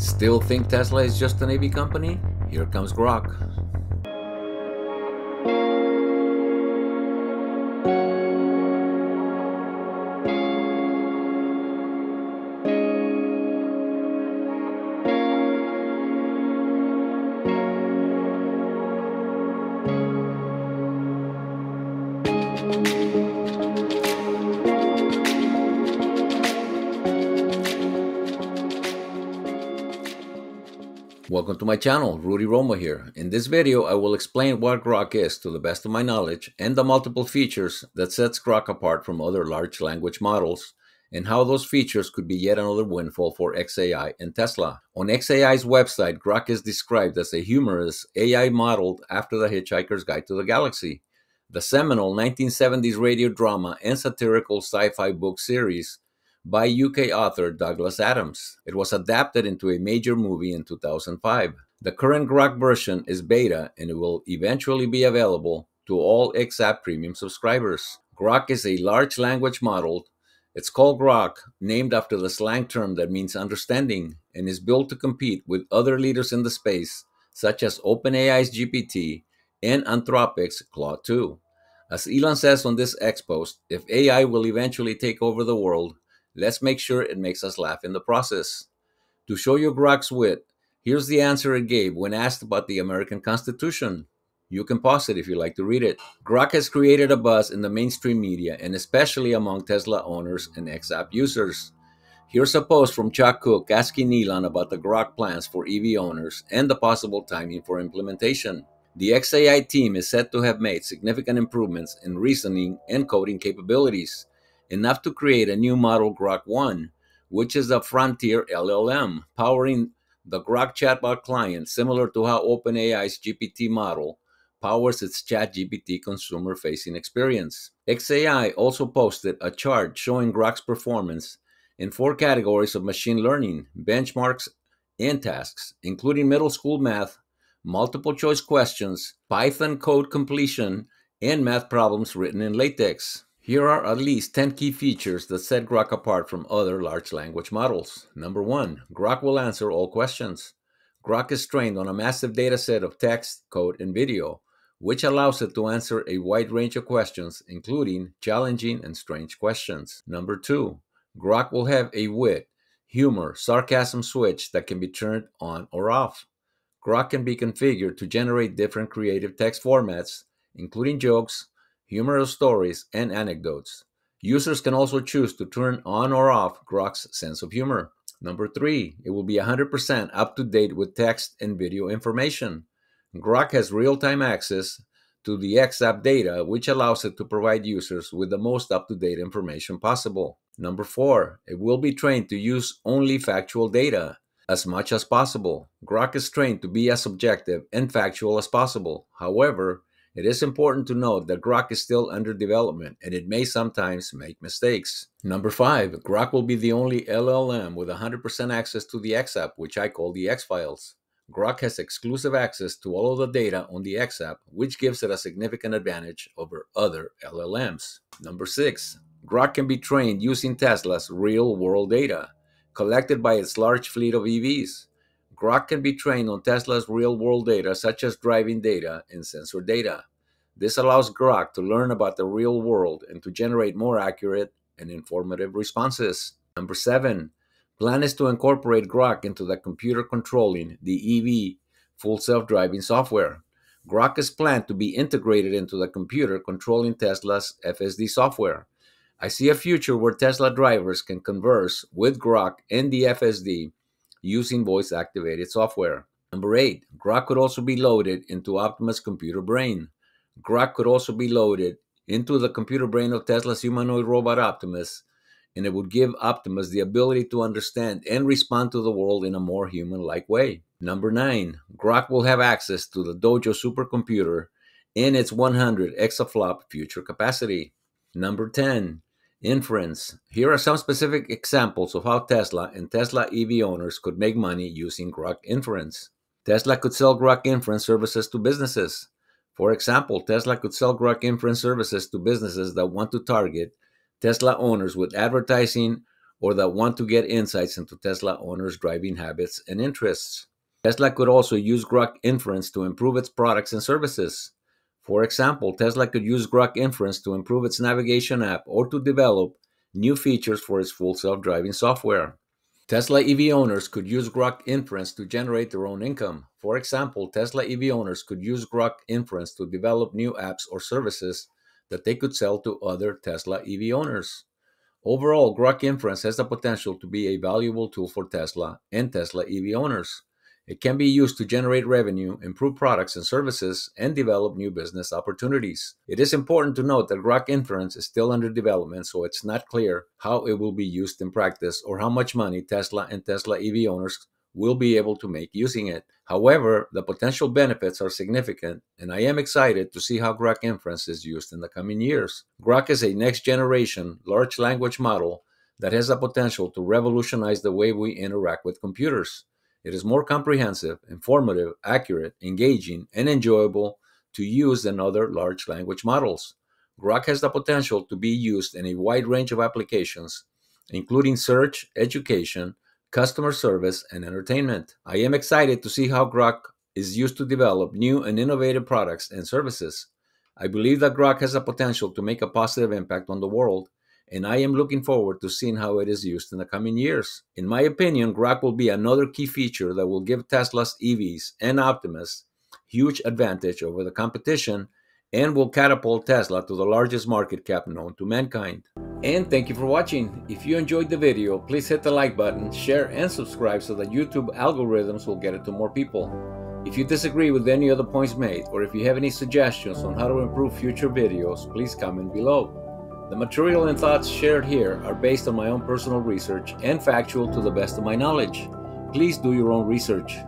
Still think Tesla is just an EV company? Here comes Grok. Welcome to my channel, Rudy Romo here. In this video, I will explain what Grok is to the best of my knowledge and the multiple features that sets Grok apart from other large language models and how those features could be yet another windfall for XAI and Tesla. On XAI's website, Grok is described as a humorous AI modeled after The Hitchhiker's Guide to the Galaxy, the seminal 1970s radio drama and satirical sci-fi book series by UK author Douglas Adams. It was adapted into a major movie in 2005. The current Grok version is beta and it will eventually be available to all XApp Premium subscribers. Grok is a large language model. It's called Grok, named after the slang term that means understanding, and is built to compete with other leaders in the space, such as OpenAI's GPT and Anthropic's Claude 2. As Elon says on this X post, if AI will eventually take over the world, Let's make sure it makes us laugh in the process. To show you Grok's wit, here's the answer it gave when asked about the American Constitution. You can pause it if you like to read it. Grok has created a buzz in the mainstream media and especially among Tesla owners and XApp users. Here's a post from Chuck Cook asking Elon about the Grok plans for EV owners and the possible timing for implementation. The XAI team is said to have made significant improvements in reasoning and coding capabilities enough to create a new model Grok 1, which is a frontier LLM, powering the Grok chatbot client, similar to how OpenAI's GPT model powers its ChatGPT consumer facing experience. XAI also posted a chart showing Grok's performance in four categories of machine learning, benchmarks, and tasks, including middle school math, multiple choice questions, Python code completion, and math problems written in LaTeX. Here are at least 10 key features that set Grok apart from other large language models. Number one, Grok will answer all questions. Grok is trained on a massive data set of text, code, and video, which allows it to answer a wide range of questions, including challenging and strange questions. Number two, Grok will have a wit, humor, sarcasm switch that can be turned on or off. Grok can be configured to generate different creative text formats, including jokes, humorous stories, and anecdotes. Users can also choose to turn on or off Grok's sense of humor. Number three, it will be 100% up to date with text and video information. Grok has real time access to the XApp data, which allows it to provide users with the most up to date information possible. Number four, it will be trained to use only factual data as much as possible. Grok is trained to be as objective and factual as possible. However, it is important to note that Grok is still under development and it may sometimes make mistakes. Number five, Grok will be the only LLM with 100% access to the XApp, which I call the X files. Grok has exclusive access to all of the data on the XApp, which gives it a significant advantage over other LLMs. Number six, Grok can be trained using Tesla's real world data collected by its large fleet of EVs. Grok can be trained on Tesla's real world data, such as driving data and sensor data. This allows Grok to learn about the real world and to generate more accurate and informative responses. Number seven, plan is to incorporate Grok into the computer controlling the EV full self driving software. Grok is planned to be integrated into the computer controlling Tesla's FSD software. I see a future where Tesla drivers can converse with Grok and the FSD using voice activated software. Number eight, Grok could also be loaded into Optimus computer brain. Grok could also be loaded into the computer brain of Tesla's humanoid robot Optimus, and it would give Optimus the ability to understand and respond to the world in a more human like way. Number nine, Grok will have access to the Dojo supercomputer and its 100 exaflop future capacity. Number 10, Inference. Here are some specific examples of how Tesla and Tesla EV owners could make money using Grok Inference. Tesla could sell Grok Inference services to businesses. For example, Tesla could sell Grok Inference services to businesses that want to target Tesla owners with advertising or that want to get insights into Tesla owners' driving habits and interests. Tesla could also use Grok Inference to improve its products and services. For example, Tesla could use Grok Inference to improve its navigation app or to develop new features for its full self driving software. Tesla EV owners could use Grok Inference to generate their own income. For example, Tesla EV owners could use Grok Inference to develop new apps or services that they could sell to other Tesla EV owners. Overall, Grok Inference has the potential to be a valuable tool for Tesla and Tesla EV owners. It can be used to generate revenue, improve products and services, and develop new business opportunities. It is important to note that Grok Inference is still under development, so it's not clear how it will be used in practice or how much money Tesla and Tesla EV owners will be able to make using it. However, the potential benefits are significant, and I am excited to see how Grok Inference is used in the coming years. Grok is a next generation large language model that has the potential to revolutionize the way we interact with computers. It is more comprehensive, informative, accurate, engaging, and enjoyable to use than other large language models. Grok has the potential to be used in a wide range of applications, including search, education, customer service, and entertainment. I am excited to see how Grok is used to develop new and innovative products and services. I believe that Grok has the potential to make a positive impact on the world and I am looking forward to seeing how it is used in the coming years. In my opinion, Grok will be another key feature that will give Tesla's EVs and Optimus huge advantage over the competition and will catapult Tesla to the largest market cap known to mankind. And thank you for watching. If you enjoyed the video, please hit the like button, share, and subscribe so that YouTube algorithms will get it to more people. If you disagree with any of the points made, or if you have any suggestions on how to improve future videos, please comment below. The material and thoughts shared here are based on my own personal research and factual to the best of my knowledge. Please do your own research.